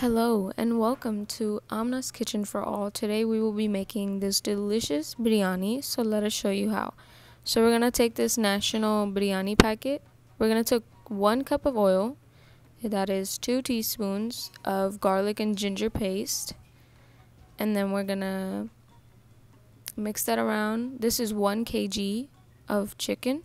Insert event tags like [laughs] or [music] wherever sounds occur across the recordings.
Hello and welcome to Amna's Kitchen for All. Today we will be making this delicious biryani, so let us show you how. So we're going to take this national biryani packet. We're going to take 1 cup of oil. That is 2 teaspoons of garlic and ginger paste. And then we're going to mix that around. This is 1 kg of chicken.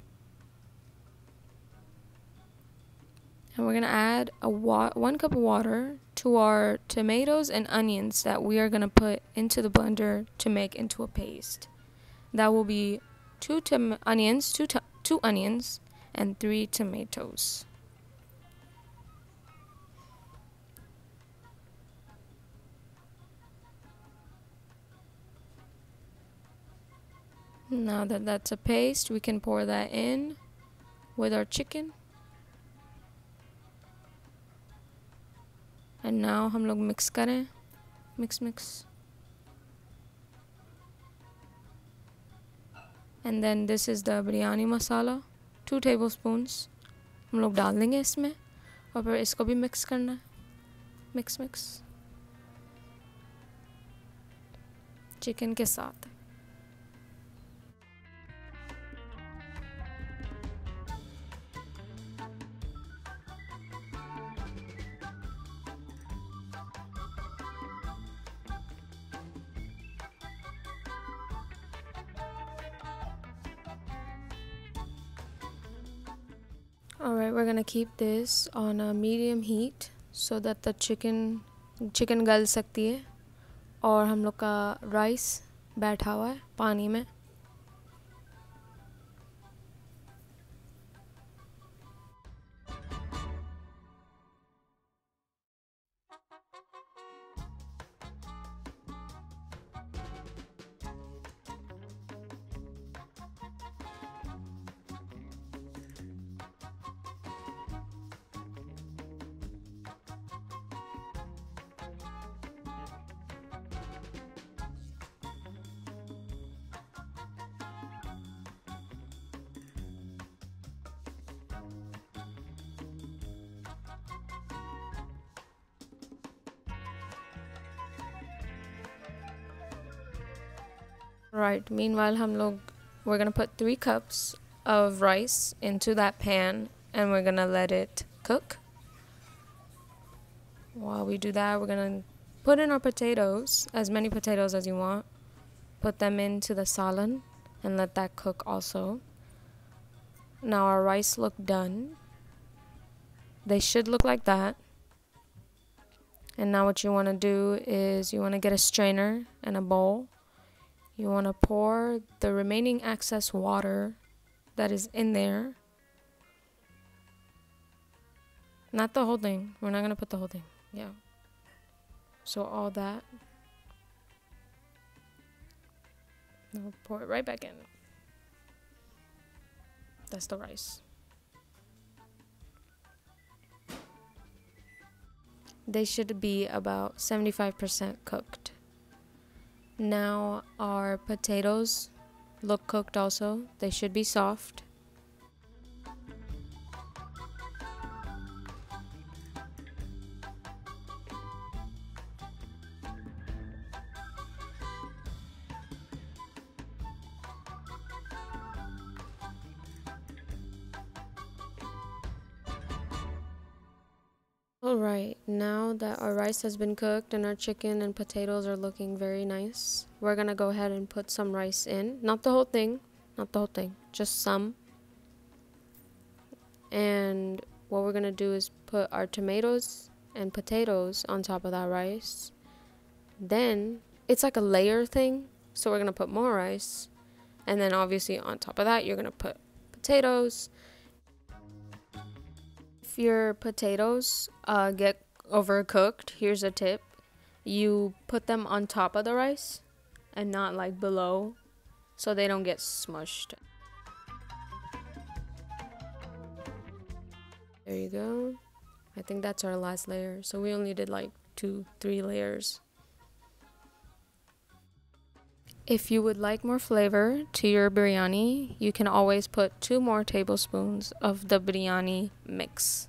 And we're going to add a wa- 1 cup of water to our tomatoes and onions that we are going to put into the blender to make into a paste. That will be two onions, two, two onions, and three tomatoes. Now that that's a paste, we can pour that in with our chicken. And now हम लोग mix करें। Mix mix and then this is the biryani masala two tablespoons हम लोग डाल देंगे इसमें। और फिर इसको भी मिक्स करना है। मिक्स मिक्स चिकन के साथ। Alright, we're gonna keep this on a medium heat so that the chicken chicken गल सकती है और हम लोग का राइस बैठा हुआ है पानी में Right. Meanwhile, we're gonna put three cups of rice into that pan, and we're gonna let it cook. While we do that, we're gonna put in our potatoes, as many potatoes as you want. Put them into the salan and let that cook also. Now our rice look done. They should look like that. And now what you want to do is you want to get a strainer and a bowl you want to pour the remaining excess water that is in there. Not the whole thing. We're not going to put the whole thing. Yeah. So all that. Now pour it right back in. That's the rice. They should be about 75% cooked. Now our potatoes look cooked also. They should be soft. Alright, now that our rice has been cooked and our chicken and potatoes are looking very nice, we're gonna go ahead and put some rice in. Not the whole thing, not the whole thing, just some. And what we're gonna do is put our tomatoes and potatoes on top of that rice. Then it's like a layer thing, so we're gonna put more rice. And then obviously on top of that, you're gonna put potatoes if your potatoes uh, get overcooked, here's a tip. You put them on top of the rice and not like below so they don't get smushed. There you go. I think that's our last layer. So we only did like two, three layers. If you would like more flavor to your biryani, you can always put 2 more tablespoons of the biryani mix,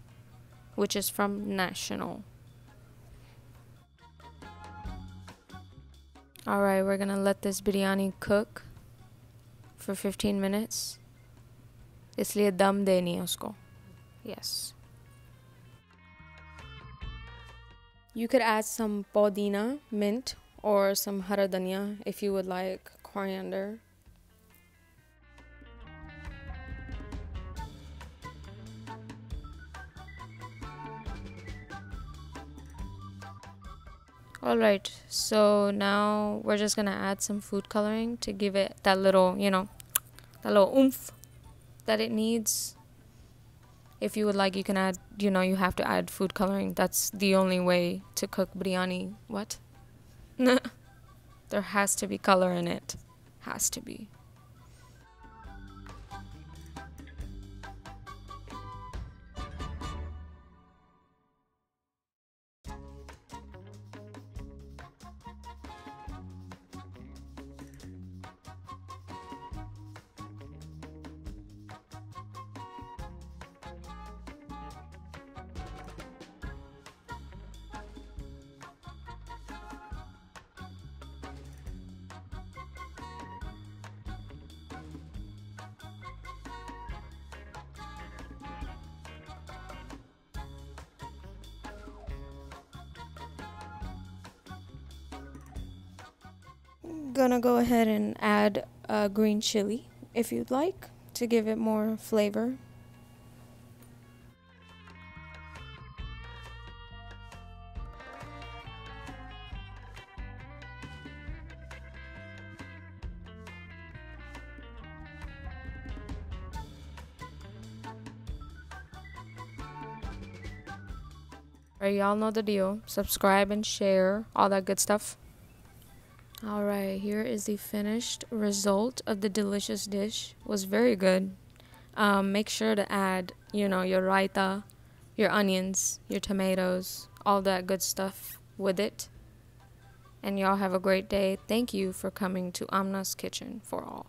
which is from National. Alright, we're gonna let this biryani cook for 15 minutes. इसलिए दम देनी है उसको yes you can add some pudina or some hara dhania if you would like coriander. Alright, so now we're just gonna add some food coloring to give it that little, you know, that little oomph that it needs. If you would like, you can add, you know, you have to add food coloring. That's the only way to cook biryani. What? [laughs] there has to be color in it. Has to be. Gonna go ahead and add a green chili if you'd like to give it more flavor. Y'all know the deal. Subscribe and share, all that good stuff. Alright, here is the finished result of the delicious dish. Was very good. Um, make sure to add, you know, your raita, your onions, your tomatoes, all that good stuff with it. And y'all have a great day. Thank you for coming to Amna's Kitchen for all.